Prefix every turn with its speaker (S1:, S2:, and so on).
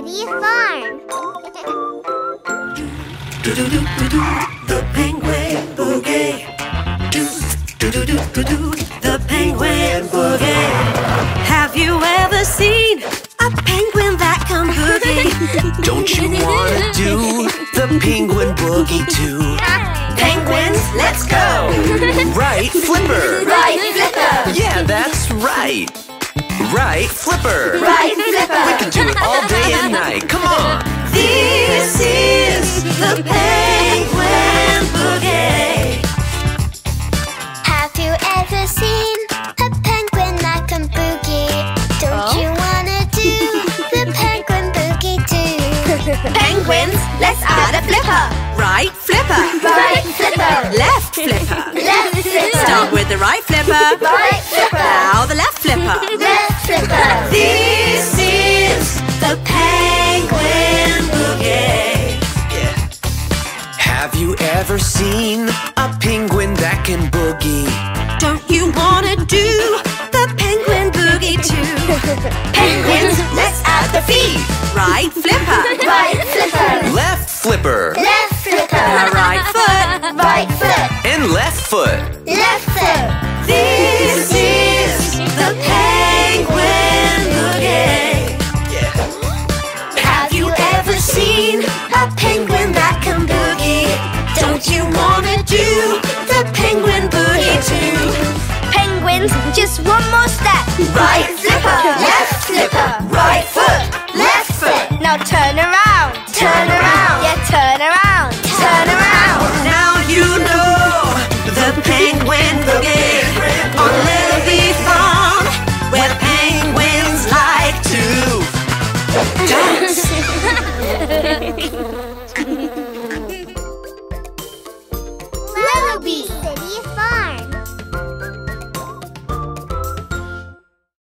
S1: Penny Farm.
S2: Do do do do do, the penguin boogie. Do do do do do the penguin boogie.
S3: Have you ever seen a penguin that can boogie?
S2: Don't you wanna do the penguin boogie too?
S3: Penguins, let's go!
S2: Right, Flipper.
S1: Right, Flipper.
S2: Yeah, that's right. Right, Flipper.
S1: Right, Flipper.
S2: We can do it all day and night. Come on.
S3: This is the penguin boogie.
S1: Have you ever seen a penguin that can boogie? Don't you wanna do the penguin boogie too?
S3: Penguins, let's add a flipper. Right flipper.
S1: Right, Flipper.
S3: Left flipper.
S1: Left, Flipper.
S3: Start with the right flipper.
S2: Have you ever seen a penguin that can boogie?
S3: Don't you wanna do the penguin boogie too? Penguins, let's add the feet. Right flipper.
S1: Right, Flipper.
S2: Left flipper
S1: Left, Flipper.
S3: Right foot.
S1: Right foot.
S2: and left foot.
S1: Left foot. Penguins, just one more step.
S3: Right flipper,